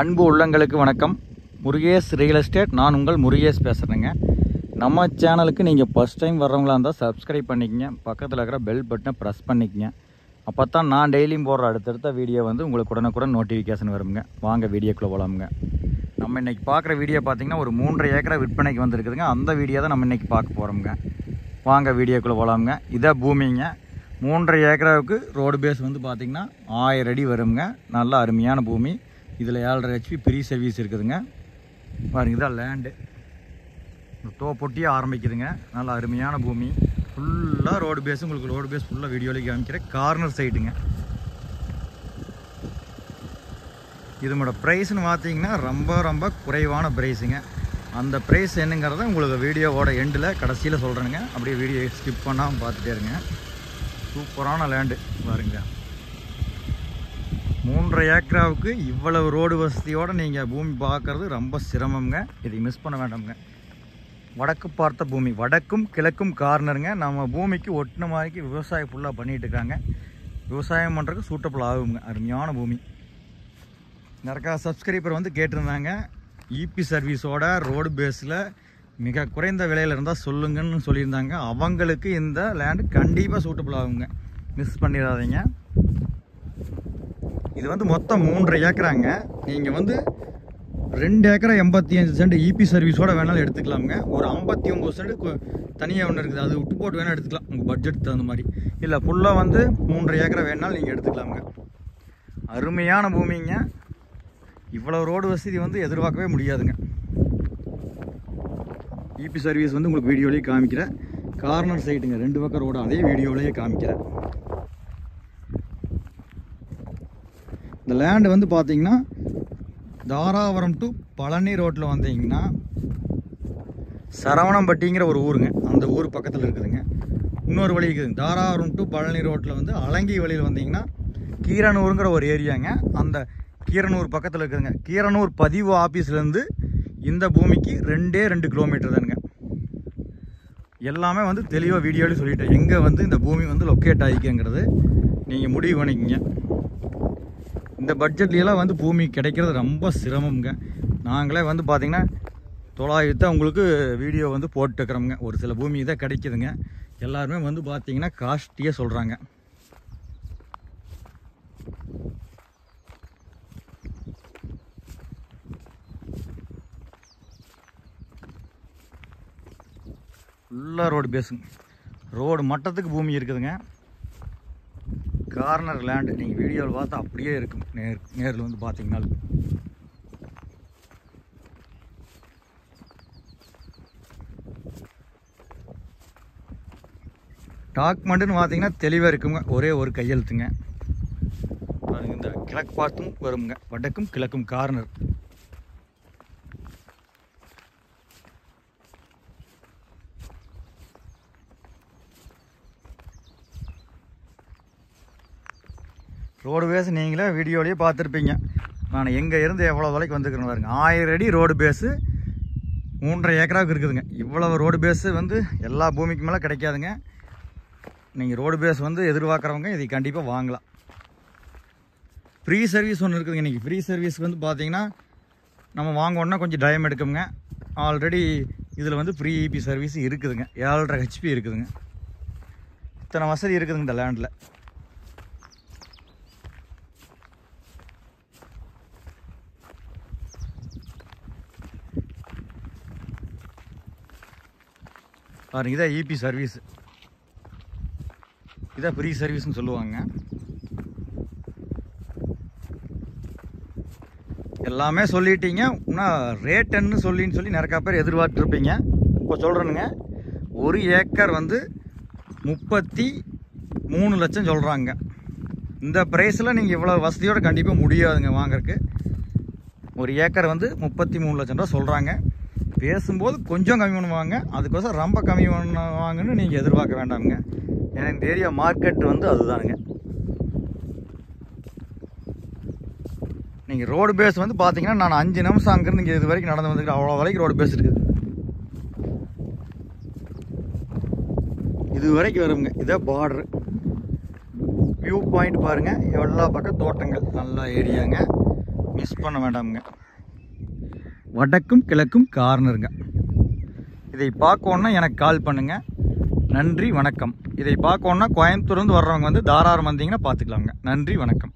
அன்பு உள்ளங்களுக்கு வணக்கம். முருகேஷ் ரியல் எஸ்டேட் நான் உங்கள் முருகேஷ் பேசுகிறேங்க நம்ம சேனலுக்கு நீங்கள் ஃபஸ்ட் டைம் வர்றவங்களா இருந்தால் சப்ஸ்கிரைப் பண்ணிக்கங்க. பக்கத்தில் இருக்கிற பெல் பட்டனை ப்ரெஸ் பண்ணிக்கங்க. அப்போ தான் நான் டெய்லியும் போடுற அடுத்தடுத்த வீடியோ வந்து உங்களுக்கு உடனுக்குடன் நோட்டிஃபிகேஷன் வருங்க. வாங்க வீடியோக்குள்ளே போகலாமுங்க நம்ம இன்றைக்கி பார்க்குற வீடியோ பார்த்தீங்கன்னா ஒரு மூன்றரை ஏக்கரை விற்பனைக்கு வந்திருக்குதுங்க. அந்த வீடியோ தான் நம்ம இன்றைக்கி பார்க்க போகிறோமுங்க வாங்க வீடியோக்குள்ளே போகலாமுங்க இதான் பூமிங்க. மூன்றரை ஏக்கராவுக்கு ரோடு பேஸ் வந்து பார்த்திங்கன்னா ஆயிரம் அடி வருங்க. நல்ல அருமையான பூமி. இதில் ஏழரை ஹெச்பி ப்ரீ சர்வீஸ் இருக்குதுங்க. பாருங்க இதான் லேண்டு டோ பொட்டியே ஆரம்பிக்குதுங்க. நல்ல அருமையான பூமி. ஃபுல்லாக ரோடு பேஸ் உங்களுக்கு ரோடு பேஸ் ஃபுல்லாக வீடியோலேயே காமிக்கிறேன். கார்னர் சைட்டுங்க இதனோட ப்ரைஸ்னு பார்த்தீங்கன்னா ரொம்ப ரொம்ப குறைவான ப்ரைஸுங்க அந்த ப்ரைஸ் என்னங்கிறத உங்களுக்கு வீடியோவோட எண்டில் கடைசியில் சொல்கிறேங்க அப்படியே வீடியோ ஸ்கிப் பண்ணாமல் பார்த்துட்டே இருங்க. சூப்பரான லேண்டு பாருங்கள் மூன்றரை ஏக்கராவுக்கு இவ்வளவு ரோடு வசதியோடு நீங்கள் பூமி பார்க்குறது ரொம்ப சிரமங்க இதை மிஸ் பண்ண வேண்டாம்ங்க. வடக்கு பார்த்த பூமி வடக்கும் கிழக்கும் கார்னருங்க நம்ம பூமிக்கு ஒட்டின மாதிரிக்கு விவசாயம் ஃபுல்லாக பண்ணிகிட்டு இருக்காங்க. விவசாயம் பண்ணுறதுக்கு சூட்டபிள் ஆகுங்க. அருமையான பூமி. நிறையா சப்ஸ்கிரைபர் வந்து கேட்டிருந்தாங்க இபி சர்வீஸோட ரோடு பேஸில் மிக குறைந்த விலையில் இருந்தால் சொல்லுங்கன்னு சொல்லியிருந்தாங்க. அவங்களுக்கு இந்த லேண்டு கண்டிப்பாக சூட்டபிள் ஆகுங்க. மிஸ் பண்ணிடாதீங்க. இது வந்து மொத்தம் மூன்றரை ஏக்கராங்க. நீங்கள் வந்து ரெண்டு ஏக்கரா எண்பத்தி அஞ்சு சென்ட் இபி சர்வீஸோட வேணாலும் எடுத்துக்கலாமுங்க. ஒரு ஐம்பத்தி ஒம்பது சென்ட் தனியாக ஒன்று இருக்குது. அது விட்டு போட்டு வேணால் எடுத்துக்கலாம். உங்கள் பட்ஜெட் தகுந்த மாதிரி. இல்லை ஃபுல்லாக வந்து மூன்றரை ஏக்கரை வேணாலும் நீங்கள் எடுத்துக்கலாமுங்க. அருமையான பூமிங்க. இவ்வளோ ரோடு வசதி வந்து எதிர்பார்க்கவே முடியாதுங்க. இபி சர்வீஸ் வந்து உங்களுக்கு வீடியோலேயே காமிக்கிறேன். கார்னர் சைட்டுங்க ரெண்டு பக்கம் ரோடு அதே வீடியோலேயே காமிக்கிறேன். இந்த லேண்டு வந்து பார்த்தீங்கன்னா தாராபுரம் டு பழனி ரோட்டில் வந்தீங்கன்னா சரவணம்பட்டிங்கிற ஒரு ஊருங்க. அந்த ஊர் பக்கத்தில் இருக்குதுங்க. இன்னொரு வழி இருக்குதுங்க தாராபுரம் டு பழனி ரோட்டில் வந்து அலங்கி வழியில் வந்தீங்கன்னா கீரனூருங்கிற ஒரு ஏரியாங்க. அந்த கீரனூர் பக்கத்தில் இருக்குதுங்க. கீரனூர் பதிவு ஆஃபீஸ்லேருந்து இந்த பூமிக்கு ரெண்டே ரெண்டு கிலோமீட்டர் தானுங்க. எல்லாமே வந்து தெளிவாக வீடியோவில் சொல்லிட்டேன். எங்கே வந்து இந்த பூமி வந்து லொக்கேட் ஆகிக்குங்கிறது நீங்கள் முடிவு பண்ணிக்கிங்க. இந்த பட்ஜெட்லாம் வந்து பூமி கிடைக்கிறது ரொம்ப சிரமம்ங்க. நாங்களே வந்து பார்த்திங்கன்னா தொள்ளாயிரத்தை உங்களுக்கு வீடியோ வந்து போட்டுக்கிறோம்ங்க ஒரு சில பூமி தான் கிடைக்குதுங்க. எல்லாருமே வந்து பார்த்தீங்கன்னா காஸ்ட்லியே சொல்கிறாங்க ஃபுல்லாக ரோடு பேசுங்க ரோடு மட்டத்துக்கு பூமி இருக்குதுங்க. கார்னர் லேண்டு நீங்கள் வீடியோவில் பார்த்தா அப்படியே இருக்கும். நேர் நேரில் வந்து பார்த்தீங்கன்னா டாக்குமெண்ட்டுன்னு பார்த்தீங்கன்னா தெளிவாக இருக்குங்க. ஒரே ஒரு கையெழுத்துங்க. பாருங்க இந்த கிழக்கு பார்த்தும் வருங்க வடக்கும் கிழக்கும் கார்னர் ரோடு பேஸ் நீங்களே வீடியோலேயே பார்த்துருப்பீங்க. நான் எங்கே இருந்து எவ்வளோ தொலைக்கு வந்துக்கிறேன் பாருங்க. ஆயிரம் அடி ரோடு பேஸு மூன்றரை ஏக்கராவுக்கு இருக்குதுங்க. இவ்வளவு ரோடு பேஸு வந்து எல்லா பூமிக்கு மேலே கிடைக்காதுங்க. நீங்கள் ரோடு பேஸ் வந்து எதிர்பார்க்குறவங்க இதை கண்டிப்பாக வாங்கலாம். ஃப்ரீ சர்வீஸ் ஒன்று இருக்குதுங்க இன்றைக்கி ஃப்ரீ சர்வீஸ் வந்து பார்த்தீங்கன்னா நம்ம வாங்கணுன்னா கொஞ்சம் டைம் எடுக்குங்க. ஆல்ரெடி இதில் வந்து ஃப்ரீ இபி சர்வீஸ் இருக்குதுங்க. ஏழரை ஹெச்பி இருக்குதுங்க. இத்தனை வசதி இருக்குதுங்க இந்த லேண்டில் பாருங்க இதான் இபி சர்வீஸ் இதான் ஃப்ரீ சர்வீஸ்னு சொல்லுவாங்க. எல்லாமே சொல்லிட்டீங்க. இன்னும் ரேட்டுன்னு சொல்லின்னு சொல்லி நிறையா பேர் எதிர்பார்த்துருப்பீங்க. இப்போ சொல்கிறேனுங்க ஒரு ஏக்கர் வந்து முப்பத்தி மூணு லட்சம் சொல்கிறாங்க இந்த ப்ரைஸில் நீங்கள் இவ்வளோ வசதியோடு கண்டிப்பாக முடியாதுங்க வாங்கறதுக்கு. ஒரு ஏக்கர் வந்து முப்பத்தி மூணு லட்சம் ரூபா சொல்கிறாங்க பேசும்போது கொஞ்சம் கம்மி பண்ணுவாங்க. அதுக்கோசரம் ரொம்ப கம்மி பண்ணுவாங்கன்னு நீங்கள் எதிர்பார்க்க வேண்டாமுங்க. ஏன்னா இந்த ஏரியா மார்க்கெட் வந்து அதுதானுங்க. நீங்கள் ரோடு பேஸ் வந்து பார்த்தீங்கன்னா நான் அஞ்சு நிமிஷம் அங்கேருந்து இங்கே இது வரைக்கும் நடந்து வந்துருக்கேன் அவ்வளோ வரைக்கும் ரோடு பேஸ் இருக்குது. இது வரைக்கும் வருங்க. இதே பார்டரு வியூ பாயிண்ட் பாருங்கள் எல்லா பக்கம் தோட்டங்கள். நல்ல ஏரியாங்க மிஸ் பண்ண வேண்டாமுங்க. வடக்கும் கிழக்கும் கார்னருங்க. இதை பார்க்கணுன்னா எனக்கு கால் பண்ணுங்கள் நன்றி வணக்கம். இதை பார்க்கணுன்னா கோயம்புத்தூர்லேருந்து வர்றவங்க வந்து தாராளம் வந்தீங்கன்னா பார்த்துக்கலாங்க நன்றி வணக்கம்.